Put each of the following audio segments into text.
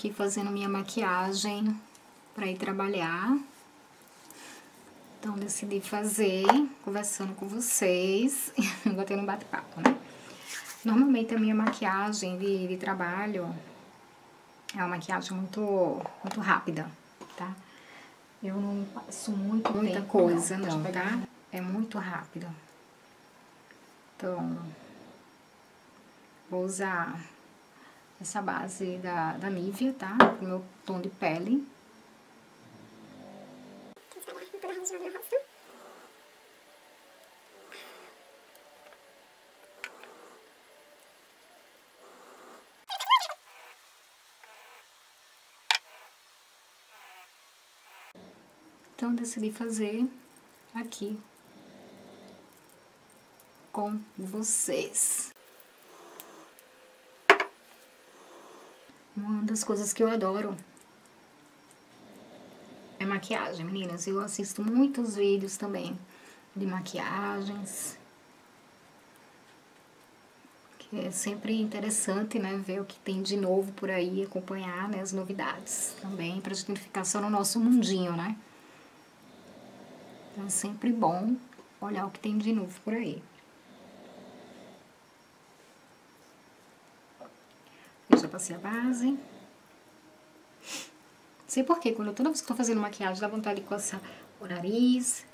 aqui fazendo minha maquiagem para ir trabalhar. Então, decidi fazer, conversando com vocês, botei no bate-papo, né? Normalmente, a minha maquiagem de, de trabalho é uma maquiagem muito, muito rápida, tá? Eu não passo muito muita coisa, não, não tá? É muito rápida. Então, vou usar essa base da, da Nivea, tá? Pro meu tom de pele. Então, decidi fazer aqui com vocês. Uma das coisas que eu adoro é maquiagem, meninas. Eu assisto muitos vídeos também de maquiagens. Que é sempre interessante, né, ver o que tem de novo por aí, acompanhar, né, as novidades também, pra gente não ficar só no nosso mundinho, né. Então é sempre bom olhar o que tem de novo por aí. Eu já passei a base. Sei porquê, quando eu, toda vez que tô fazendo maquiagem, dá vontade de coçar o nariz,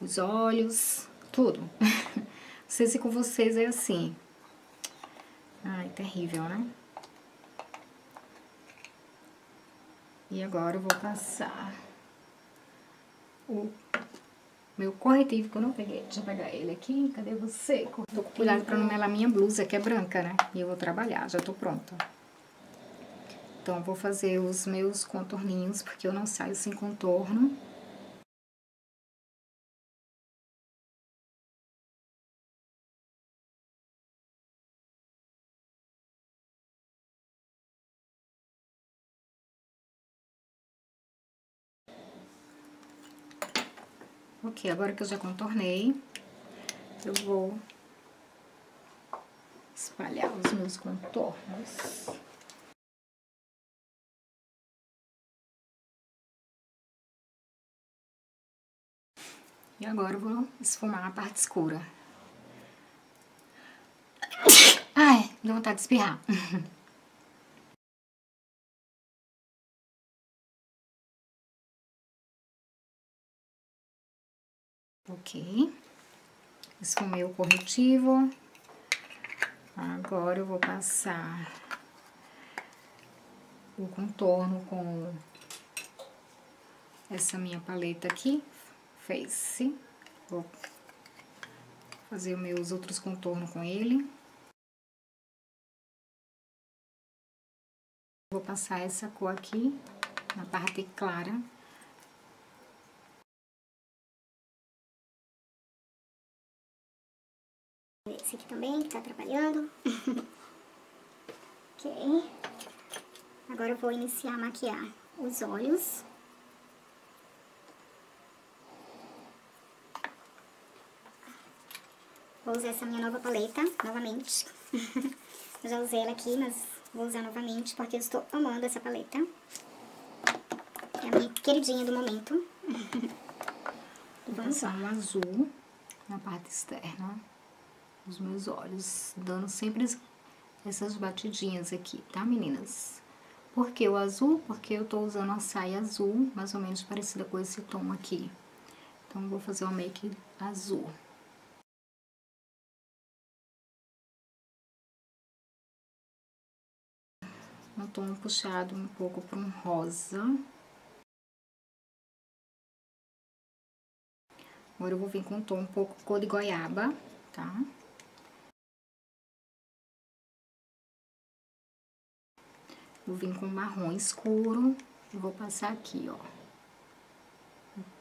os olhos, tudo. Não sei se com vocês é assim. Ai, terrível, né? E agora eu vou passar o meu corretivo que eu não peguei. Deixa eu pegar ele aqui. Cadê você? Tô com cuidado pra não melar minha blusa, que é branca, né? E eu vou trabalhar, já tô pronta. Então, vou fazer os meus contorninhos, porque eu não saio sem contorno. Ok, agora que eu já contornei, eu vou espalhar os meus contornos. E agora eu vou esfumar a parte escura. Ai, deu vontade de espirrar. ok. Esfumei o corretivo. Agora eu vou passar o contorno com essa minha paleta aqui, Face. Vou fazer meus outros contornos com ele. Vou passar essa cor aqui na parte clara. Esse aqui também, que tá atrapalhando. ok. Agora eu vou iniciar a maquiar os olhos. Vou usar essa minha nova paleta, novamente. eu já usei ela aqui, mas vou usar novamente porque eu estou amando essa paleta. É a minha queridinha do momento. Vou passar um azul na parte externa os meus olhos, dando sempre essas batidinhas aqui, tá, meninas? Por que o azul? Porque eu tô usando a saia azul, mais ou menos parecida com esse tom aqui. Então, vou fazer uma make azul. Um tom puxado um pouco para um rosa. Agora, eu vou vir com um tom um pouco cor de goiaba, tá? Vou vir com marrom escuro e vou passar aqui, ó.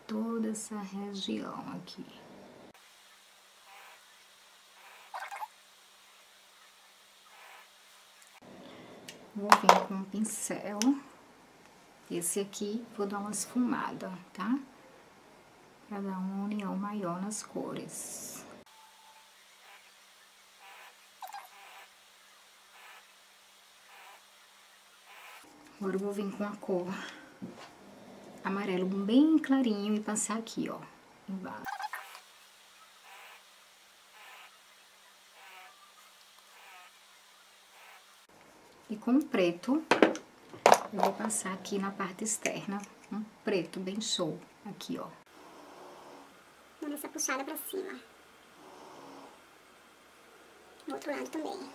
Toda essa região aqui. Vou vir com um pincel. Esse aqui, vou dar uma esfumada, tá? Pra dar uma união maior nas cores. Agora eu vou vir com a cor amarelo bem clarinho e passar aqui, ó, embaixo. E com preto, eu vou passar aqui na parte externa, um preto bem show, aqui, ó. Dando essa puxada pra cima. Do outro lado também.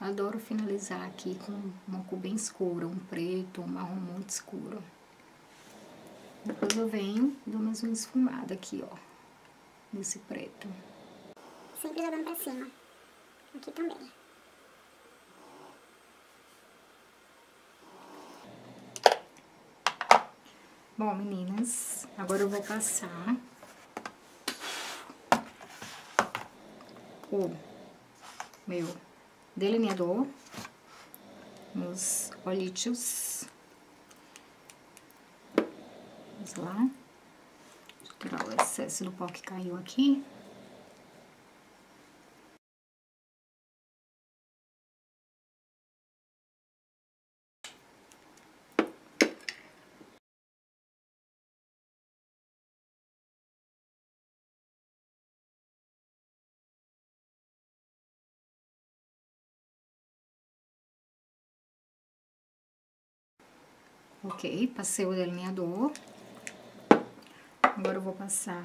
Adoro finalizar aqui com uma cor bem escura, um preto, um marrom muito escuro. Depois eu venho e dou mais uma esfumada aqui, ó, nesse preto. Sempre jogando pra cima. Aqui também. Bom, meninas, agora eu vou passar o meu delineador nos olíteos. Vamos lá. Eu tirar o excesso do pó que caiu aqui. Ok, passei o delineador. Agora eu vou passar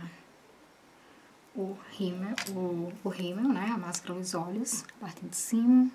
o rímel, o, o rímel, né? A máscara nos olhos, parte de cima.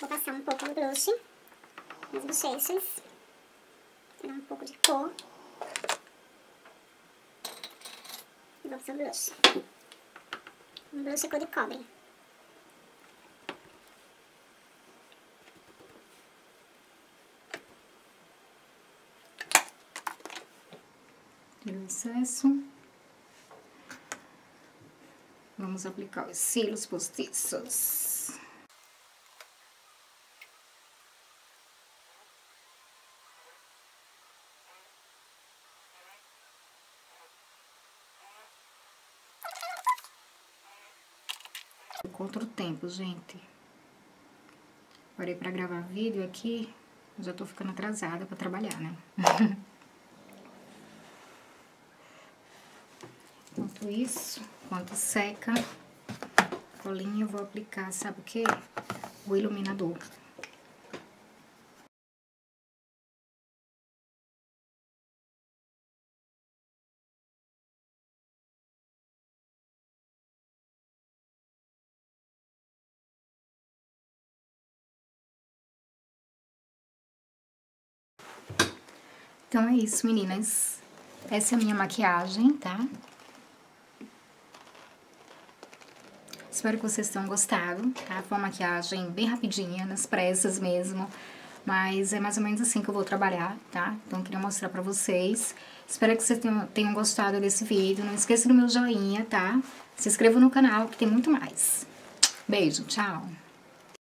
Vou passar um pouco do blush nas bochechas. Pra dar um pouco de cor. E vou passar o blush. Um blush cor de cobre. O excesso. Vamos aplicar os cílios postiços. Contra o tempo, gente. Parei pra gravar vídeo aqui, já tô ficando atrasada pra trabalhar, né? Enquanto isso, enquanto seca colinha, eu vou aplicar, sabe o que? O iluminador. Então é isso, meninas. Essa é a minha maquiagem, tá? Espero que vocês tenham gostado, tá? Foi uma maquiagem bem rapidinha, nas pressas mesmo. Mas é mais ou menos assim que eu vou trabalhar, tá? Então eu queria mostrar pra vocês. Espero que vocês tenham, tenham gostado desse vídeo. Não esqueça do meu joinha, tá? Se inscreva no canal que tem muito mais. Beijo, tchau!